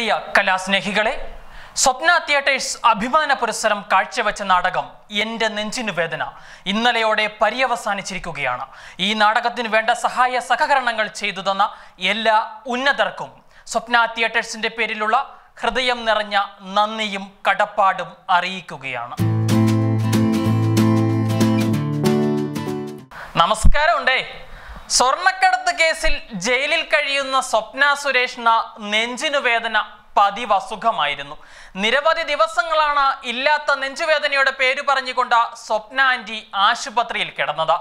പ്രിയ കലാസ്നേഹികളെ സ്വപ്ന theatres അഭിമാന പുരസ്സരം കാഴ്ചവെച്ച നാടകം എന്റെ നെഞ്ചിനു വേദന ഇന്നലെയോടെ പര്യവസാനിച്ചിരിക്കുകയാണ്. ഈ നാടകത്തിന് വേണ്ട സഹായ സഹകരണങ്ങൾ ചെയ്തു തന്ന എല്ലാ ഉന്നതർക്കും സ്വപ്ന തിയേറ്റേഴ്സിന്റെ പേരിലുള്ള ഹൃദയം നിറഞ്ഞ നന്ദിയും കടപ്പാടും അറിയിക്കുകയാണ്. നമസ്കാരം നമസ്കാരമുണ്ടേ. സ്വർണക്കടത്ത് കേസിൽ ജയിലിൽ കഴിയുന്ന സ്വപ്ന സുരേഷിന് നെഞ്ചിനു വേദന പതിവ് അസുഖമായിരുന്നു നിരവധി ദിവസങ്ങളാണ് ഇല്ലാത്ത നെഞ്ചുവേദനയുടെ പേര് പറഞ്ഞുകൊണ്ട് സ്വപ്ന ആന്റി ആശുപത്രിയിൽ കിടന്നത്.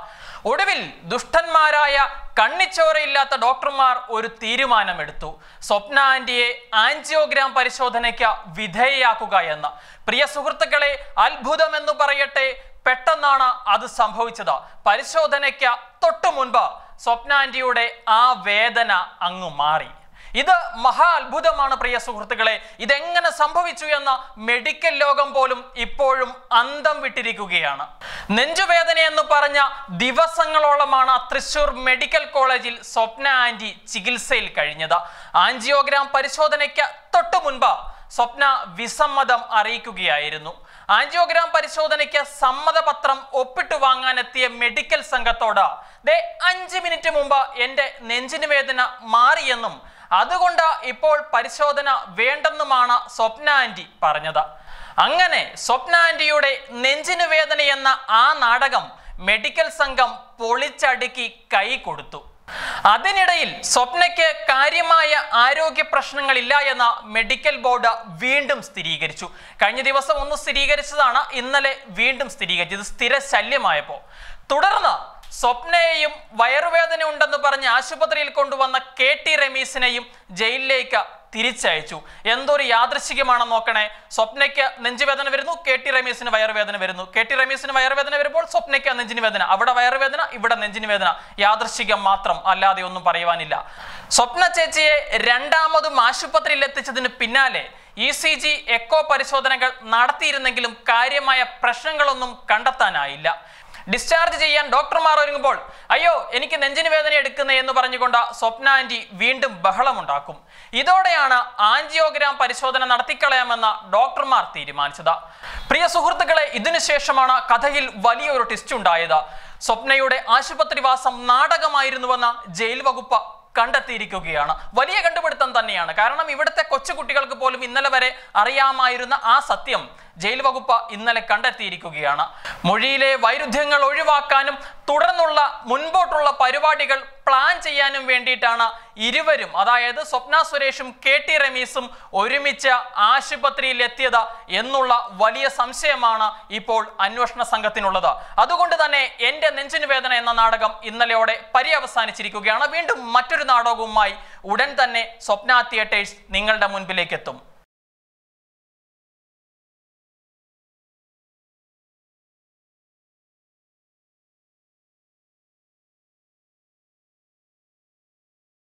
ഒടുവിൽ ദുഷ്ടന്മാരായ കണ്ണിച്ചോരയില്ലാത്ത ഡോക്ടർമാർ ഒരു തീരുമാനമെടുത്തു. സ്വപ്ന ആന്റിയെ ആൻജിയോഗ്രാം പരിശോധനയ്ക്ക് വിധേയയാക്കുക എന്ന്. പ്രിയ സുഹൃത്തുക്കളെ അത്ഭുതം എന്ന് പറയട്ടെ പെട്ടെന്നാണ് അത് സംഭവിച്ചത്. പരിശോധനയ്ക്ക് തൊട്ടു മുൻപ് സ്വപ്ന ആന്റിയുടെ ആ വേദന അങ്ങ് മാറി. ഇത് മഹാ അത്ഭുതമാണ് പ്രിയ സുഹൃത്തുക്കളെ. ഇതെങ്ങനെ സംഭവിച്ചു എന്ന മെഡിക്കൽ ലോകം പോലും ഇപ്പോഴും അന്തം വിട്ടിരിക്കുകയാണ്. നെഞ്ചുവേദന എന്ന് പറഞ്ഞ ദിവസങ്ങളോളമാണ് തൃശൂർ മെഡിക്കൽ കോളേജിൽ സ്വപ്ന ആന്റി ചികിത്സയിൽ കഴിഞ്ഞത്. ആൻജിയോഗ്രാം പരിശോധനയ്ക്ക് തൊട്ടു മുൻപ് സ്വപ്ന വിസമ്മതം അറിയിക്കുകയായിരുന്നു. ആൻജിയോഗ്രാം പരിശോധനയ്ക്ക് സമ്മതപത്രം ഒപ്പിട്ടു വാങ്ങാനെത്തിയ മെഡിക്കൽ സംഘത്തോട് അഞ്ച് മിനിറ്റ് മുമ്പ് എന്റെ നെഞ്ചിന് വേദന മാറിയെന്നും അതുകൊണ്ട് ഇപ്പോൾ പരിശോധന വേണ്ടെന്നുമാണ് സ്വപ്ന ആന്റി പറഞ്ഞത്. അങ്ങനെ സ്വപ്ന ആന്റിയുടെ നെഞ്ചിന് എന്ന ആ നാടകം മെഡിക്കൽ സംഘം പൊളിച്ചടുക്കി കൈ കൊടുത്തു. അതിനിടയിൽ സ്വപ്നയ്ക്ക് കാര്യമായ ആരോഗ്യ പ്രശ്നങ്ങളില്ല എന്ന മെഡിക്കൽ ബോർഡ് വീണ്ടും സ്ഥിരീകരിച്ചു. കഴിഞ്ഞ ദിവസം ഒന്ന് സ്ഥിരീകരിച്ചതാണ് ഇന്നലെ വീണ്ടും സ്ഥിരീകരിച്ചത് സ്ഥിര ശല്യമായപ്പോൾ തുടർന്ന് സ്വപ്നയെയും വയറുവേദന ഉണ്ടെന്ന് പറഞ്ഞ് ആശുപത്രിയിൽ കൊണ്ടുവന്ന കെ ടി രമീസിനെയും ജയിലിലേക്ക് തിരിച്ചയച്ചു. എന്തൊരു യാദൃശികമാണെന്ന് നോക്കണേ. സ്വപ്നയ്ക്ക് നെഞ്ചുവേദന വരുന്നു കെ ടി രമേശിന് വയറുവേദന വരുന്നു. കെ ടി രമേശിന് വയറുവേദന വരുമ്പോൾ സ്വപ്നയ്ക്ക് നെഞ്ചിന് വേദന അവിടെ വയറുവേദന ഇവിടെ നെഞ്ചിന് വേദന. യാദൃശികം മാത്രം അല്ലാതെ ഒന്നും പറയുവാനില്ല. സ്വപ്ന ചേച്ചിയെ രണ്ടാമതും ആശുപത്രിയിൽ എത്തിച്ചതിന് പിന്നാലെ ഇ സി ജി എക്കോ പരിശോധനകൾ നടത്തിയിരുന്നെങ്കിലും കാര്യമായ പ്രശ്നങ്ങളൊന്നും കണ്ടെത്താനായില്ല. ഡിസ്ചാർജ് ചെയ്യാൻ ഡോക്ടർമാർ ഒരുങ്ങുമ്പോൾ അയ്യോ എനിക്ക് നെഞ്ചിന് വേദന എടുക്കുന്ന എന്ന് പറഞ്ഞുകൊണ്ട് സ്വപ്ന ആന്റി വീണ്ടും ബഹളമുണ്ടാക്കും. ഇതോടെയാണ് ആൻജിയോഗ്രാം പരിശോധന നടത്തിക്കളയാമെന്ന് ഡോക്ടർമാർ തീരുമാനിച്ചത്. പ്രിയ സുഹൃത്തുക്കളെ ഇതിനുശേഷമാണ് കഥയിൽ വലിയൊരു ട്വിസ്റ്റ് ഉണ്ടായത്. സ്വപ്നയുടെ ആശുപത്രിവാസം നാടകമായിരുന്നുവെന്ന് ജയിൽ വകുപ്പ് കണ്ടെത്തിയിരിക്കുകയാണ്. വലിയ കണ്ടുപിടുത്തം തന്നെയാണ്. കാരണം ഇവിടുത്തെ കൊച്ചുകുട്ടികൾക്ക് പോലും ഇന്നലെ വരെ അറിയാമായിരുന്ന ആ സത്യം ജയിൽ വകുപ്പ് ഇന്നലെ കണ്ടെത്തിയിരിക്കുകയാണ്. മൊഴിയിലെ വൈരുദ്ധ്യങ്ങൾ ഒഴിവാക്കാനും തുടർന്നുള്ള മുൻപോട്ടുള്ള പരിപാടികൾ പ്ലാൻ ചെയ്യാനും വേണ്ടിയിട്ടാണ് ഇരുവരും അതായത് സ്വപ്ന സുരേഷും കെ ടി രമീസും ഒരുമിച്ച് ആശുപത്രിയിൽ എത്തിയത് എന്നുള്ള വലിയ സംശയമാണ് ഇപ്പോൾ അന്വേഷണ സംഘത്തിനുള്ളത്. അതുകൊണ്ട് തന്നെ എന്റെ നെഞ്ചിനു വേദന എന്ന നാടകം ഇന്നലെയോടെ പര്യവസാനിച്ചിരിക്കുകയാണ്. വീണ്ടും മറ്റൊരു നാടകവുമായി ഉടൻ തന്നെ സ്വപ്ന തിയേറ്റേഴ്സ് നിങ്ങളുടെ മുൻപിലേക്ക് എത്തും